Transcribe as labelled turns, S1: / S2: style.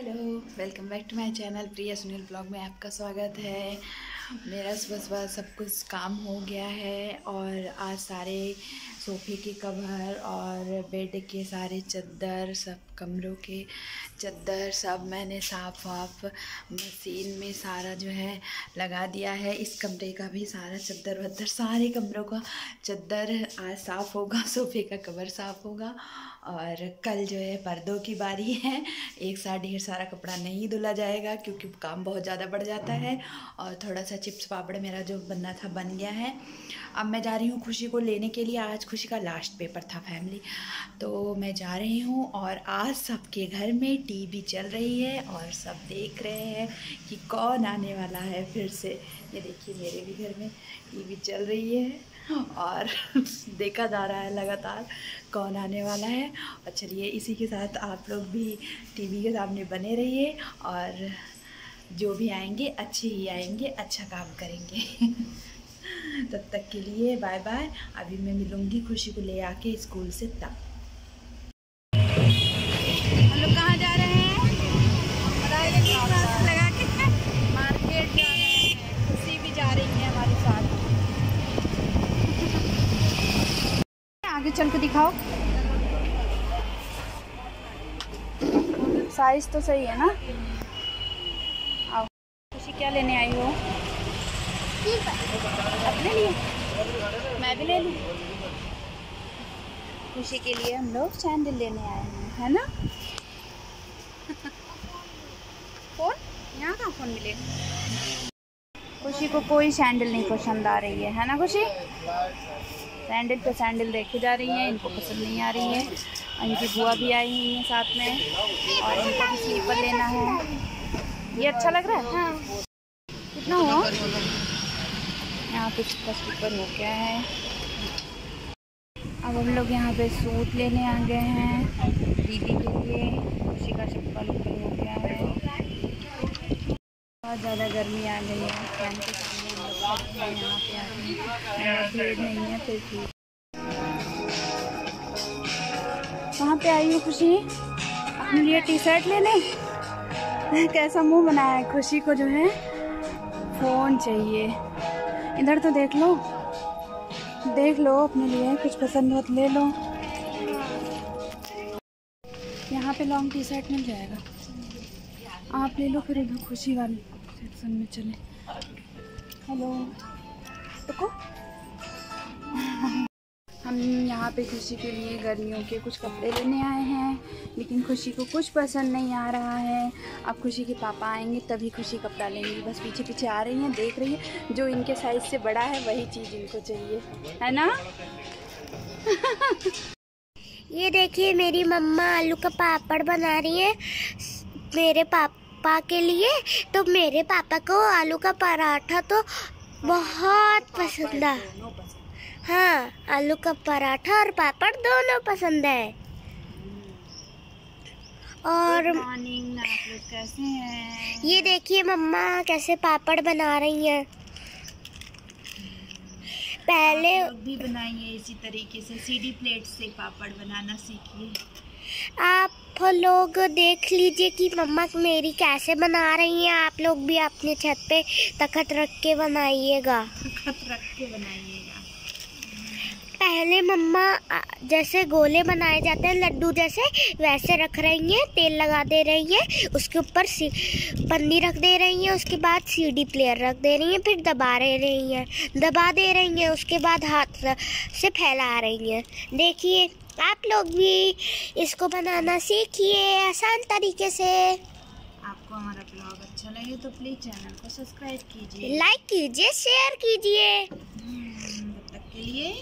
S1: Hello welcome back to my channel Priya Sunil blog में आपका स्वागत है। मेरा सुबह सुबह सब कुछ काम हो गया है और आज सारे सोफ़े के कवर और बेड के सारे चद्दर, सब कमरों के चद्दर, सब मैंने साफ़ वाफ मशीन में सारा जो है लगा दिया है। इस कमरे का भी सारा चद्दर वद्दर, सारे कमरों का चद्दर आज साफ़ होगा, सोफ़े का कवर साफ़ होगा और कल जो है पर्दों की बारी है। एक साथ ढेर सारा कपड़ा नहीं धुला जाएगा क्योंकि काम बहुत ज़्यादा बढ़ जाता है और थोड़ा सा चिप्स पापड़ मेरा जो बनना था बन गया है। अब मैं जा रही हूँ खुशी को लेने के लिए। आज खुशी का लास्ट पेपर था फैमिली तो मैं जा रही हूँ और आज सबके घर में टीवी चल रही है और सब देख रहे हैं कि कौन आने वाला है फिर से। ये देखिए मेरे भी घर में टीवी चल रही है। और देखा जा रहा है लगातार कौन आने वाला है। और चलिए, इसी के साथ आप लोग भी टीवी के सामने बने रहिए और जो भी आएँगे, अच्छे ही आएँगे अच्छा काम करेंगे। तब तक के लिए बाय बाय अभी मैं मिलूँगी खुशी को ले आके स्कूल से तब। चल के दिखाओ। साइज़ तो सही है ना? आओ, खुशी क्या लेने आई हो? अपने लिए। मैं भी ले लूँ। खुशी के लिए हम लोग सैंडल लेने आए हैं, है ना? फ़ोन? यहाँ का फ़ोन मिलेगा खुशी को कोई सैंडल नहीं पसंद आ रही है है ना खुशी? सैंडल पे सैंडल देखे जा रही हैं इनको पसंद नहीं आ रही है। इनकी बुआ भी आई हुई हैं साथ में और इनको भी स्लीपर लेना है। ये अच्छा लग रहा है? हाँ। कितना हुआ? यहाँ पे इसका स्लीपर हो गया है। अब हम लोग यहाँ पे सूट लेने आ गए हैं दीदी के लिए। उसी का चप्पल हो गया है। बहुत ज़्यादा गर्मी आ गई है फ़ैन के सामने। कहाँ पे आई हूँ खुशी। अपने लिए टी शर्ट लेने। कैसा मुँह बनाया है खुशी को जो है। फ़ोन चाहिए। इधर तो देख लो। देख लो अपने लिए, कुछ पसंद हो तो ले लो। यहाँ पे लॉन्ग टी शर्ट मिल जाएगा। आप ले लो, फिर उधर खुशी वाली सेक्शन में चले। हेलो। रुको। हम यहाँ पे खुशी के लिए गर्मियों के कुछ कपड़े लेने आए हैं, लेकिन खुशी को कुछ पसंद नहीं आ रहा है। अब खुशी के पापा आएँगे, तभी खुशी कपड़ा लेंगी। बस पीछे पीछे आ रही हैं, देख रही है। जो इनके साइज़ से बड़ा है, वही चीज़ इनको चाहिए। है ना?
S2: ये देखिए, मेरी मम्मा आलू का पापड़ बना रही है। मेरे पापा के लिए तो मेरे पापा को आलू का पराठा तो बहुत पसंद है। हाँ आलू का पराठा और पापड़ दोनों पसंद है। और
S1: मॉर्निंग कैसे हैं?
S2: ये देखिए मम्मा कैसे पापड़ बना रही हैं। पहले
S1: भी बनाइए इसी तरीके से सीडी प्लेट से पापड़ बनाना सीखिए।
S2: आप लोग देख लीजिए कि मम्मा मेरी कैसे बना रही हैं। आप लोग भी अपने छत पे तखत रख के बनाइएगा।
S1: खत रख के बनाइएगा।
S2: पहले मम्मा जैसे गोले बनाए जाते हैं लड्डू जैसे वैसे रख रही हैं तेल लगा दे रही है उसके ऊपर सी पन्नी रख दे रही हैं उसके बाद सीडी प्लेयर रख दे रही हैं फिर दबा दे रही हैं दबा दे रही हैं उसके बाद हाथ से फैला रही हैं। देखिए आप लोग भी इसको बनाना सीखिए आसान तरीके से।
S1: आपको हमारा ब्लॉग अच्छा लगे तो प्लीज़ चैनल को सब्सक्राइब कीजिए।
S2: लाइक कीजिए शेयर कीजिए।
S1: तब तक के लिए